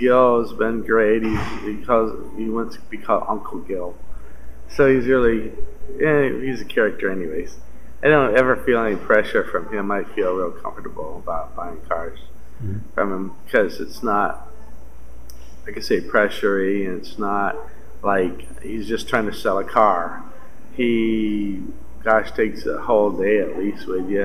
Gil has been great. He's because he wants to be called Uncle Gil, so he's really yeah, he's a character anyways. I don't ever feel any pressure from him. I feel real comfortable about buying cars mm-hmm. from him because it's not like I say pressury and it's not like he's just trying to sell a car. He gosh takes a whole day at least with you